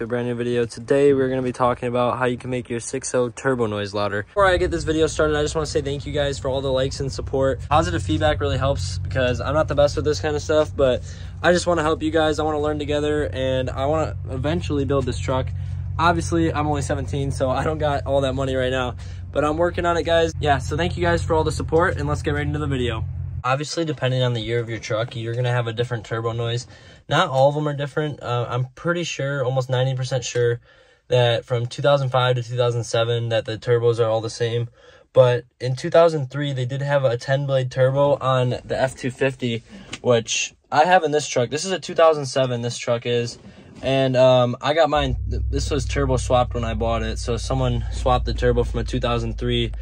to a brand new video. Today we're going to be talking about how you can make your 6.0 turbo noise louder. Before I get this video started, I just want to say thank you guys for all the likes and support. Positive feedback really helps because I'm not the best with this kind of stuff, but I just want to help you guys. I want to learn together and I want to eventually build this truck. Obviously, I'm only 17, so I don't got all that money right now, but I'm working on it, guys. Yeah, so thank you guys for all the support and let's get right into the video. Obviously, depending on the year of your truck, you're going to have a different turbo noise. Not all of them are different. Uh, I'm pretty sure, almost 90% sure, that from 2005 to 2007 that the turbos are all the same. But in 2003, they did have a 10-blade turbo on the F250, which I have in this truck. This is a 2007, this truck is. And um, I got mine, this was turbo swapped when I bought it. So someone swapped the turbo from a 2003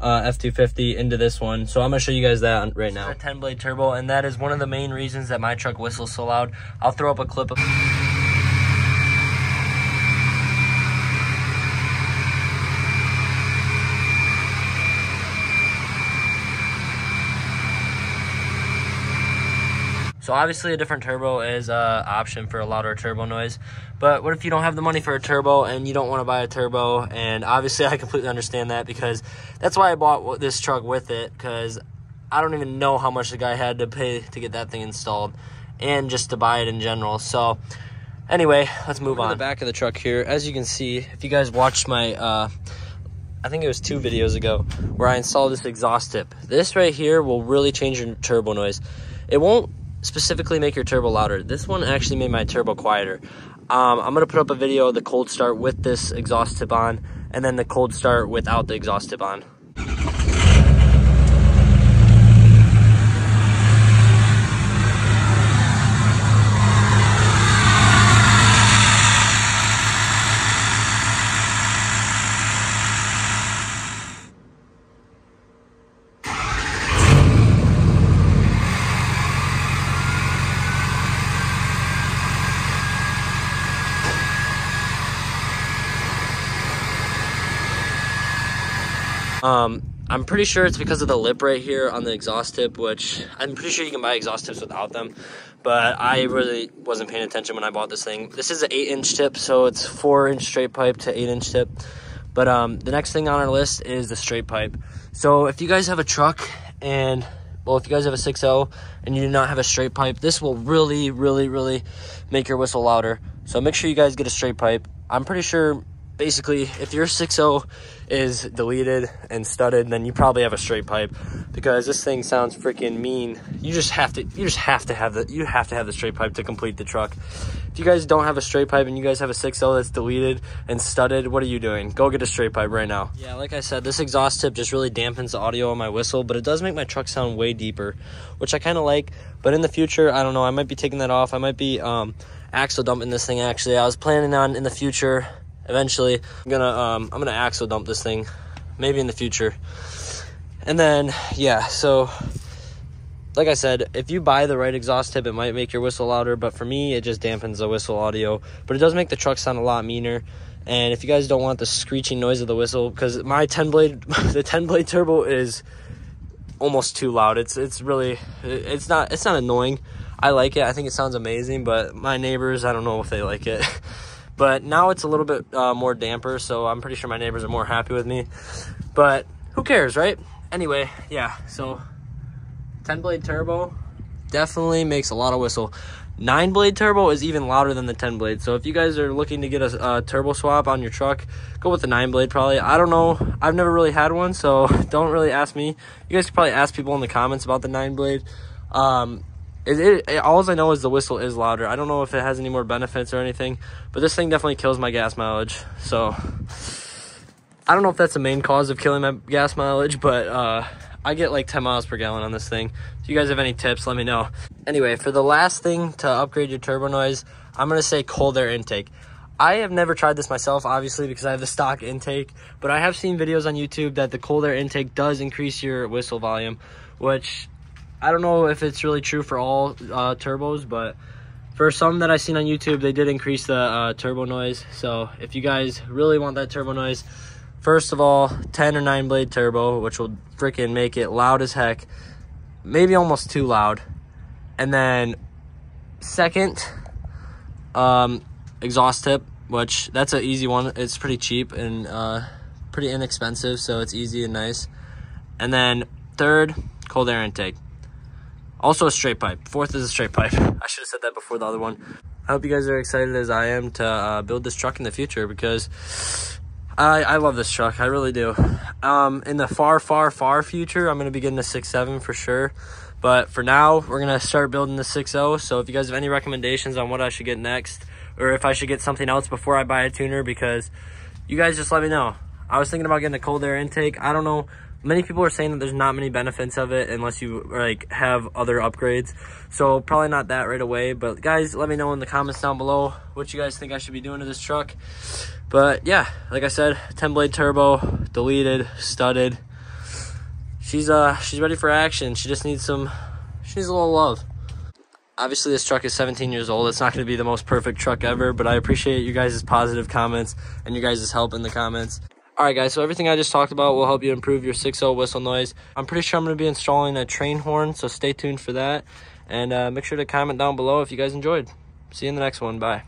uh, F250 into this one. So I'm gonna show you guys that right now. 10 blade turbo, and that is one of the main reasons that my truck whistles so loud. I'll throw up a clip of So obviously a different turbo is an option for a louder turbo noise. But what if you don't have the money for a turbo and you don't want to buy a turbo? And obviously I completely understand that because that's why I bought this truck with it because I don't even know how much the guy had to pay to get that thing installed and just to buy it in general. So anyway, let's move on. the back of the truck here. As you can see, if you guys watched my uh, I think it was two videos ago where I installed this exhaust tip. This right here will really change your turbo noise. It won't specifically make your turbo louder. This one actually made my turbo quieter. Um, I'm gonna put up a video of the cold start with this exhaust tip on, and then the cold start without the exhaust tip on. Um, I'm pretty sure it's because of the lip right here on the exhaust tip, which I'm pretty sure you can buy exhaust tips without them. But I really wasn't paying attention when I bought this thing. This is an 8 inch tip, so it's 4 inch straight pipe to 8 inch tip. But um, the next thing on our list is the straight pipe. So if you guys have a truck and, well, if you guys have a 6.0 and you do not have a straight pipe, this will really, really, really make your whistle louder. So make sure you guys get a straight pipe. I'm pretty sure basically if your 6.0 is deleted and studded then you probably have a straight pipe. Because this thing sounds freaking mean. You just have to you just have to have the you have to have the straight pipe to complete the truck. If you guys don't have a straight pipe and you guys have a 6.0 that's deleted and studded what are you doing? Go get a straight pipe right now. Yeah like i said this exhaust tip just really dampens the audio on my whistle but it does make my truck sound way deeper which i kind of like. But in the future i don't know i might be taking that off. I might be um axle dumping this thing actually. I was planning on in the future eventually i'm gonna um, i'm gonna axle dump this thing maybe in the future. And then yeah so like i said if you buy the right exhaust tip it might make your whistle louder but for me it just dampens the whistle audio. But it does make the truck sound a lot meaner. And if you guys don't want the screeching noise of the whistle because my 10 blade the 10 blade turbo is almost too loud. It's it's really it's not it's not annoying. I like it. I think it sounds amazing but my neighbors i don't know if they like it But now it's a little bit uh, more damper, so I'm pretty sure my neighbors are more happy with me. But who cares, right? Anyway, yeah, so 10 blade turbo definitely makes a lot of whistle. 9 blade turbo is even louder than the 10 blade. So if you guys are looking to get a, a turbo swap on your truck, go with the 9 blade probably. I don't know. I've never really had one, so don't really ask me. You guys could probably ask people in the comments about the 9 blade. Um, it, it, it, all I know is the whistle is louder. I don't know if it has any more benefits or anything, but this thing definitely kills my gas mileage. So I don't know if that's the main cause of killing my gas mileage, but uh, I get like 10 miles per gallon on this thing. If you guys have any tips, let me know. Anyway, for the last thing to upgrade your turbo noise, I'm gonna say cold air intake. I have never tried this myself, obviously, because I have the stock intake, but I have seen videos on YouTube that the cold air intake does increase your whistle volume, which I don't know if it's really true for all uh, turbos, but for some that I've seen on YouTube, they did increase the uh, turbo noise. So if you guys really want that turbo noise, first of all, 10 or 9 blade turbo, which will freaking make it loud as heck, maybe almost too loud. And then second, um, exhaust tip. which that's an easy one. It's pretty cheap and uh, pretty inexpensive, so it's easy and nice. And then third, cold air intake. Also a straight pipe. Fourth is a straight pipe. I should have said that before the other one. I hope you guys are excited as I am to uh, build this truck in the future because I, I love this truck. I really do. Um, in the far, far, far future, I'm going to be getting a 6.7 for sure. But for now, we're going to start building the 6.0. So if you guys have any recommendations on what I should get next, or if I should get something else before I buy a tuner, because you guys just let me know. I was thinking about getting a cold air intake. I don't know many people are saying that there's not many benefits of it unless you like have other upgrades. So probably not that right away but guys let me know in the comments down below what you guys think i should be doing to this truck. But yeah like i said 10 blade turbo deleted studded. She's uh she's ready for action. She just needs some she needs a little love. Obviously this truck is 17 years old. It's not going to be the most perfect truck ever but i appreciate you guys' positive comments and you guys' help in the comments Alright guys, so everything I just talked about will help you improve your 6.0 whistle noise. I'm pretty sure I'm going to be installing a train horn, so stay tuned for that. And uh, make sure to comment down below if you guys enjoyed. See you in the next one. Bye.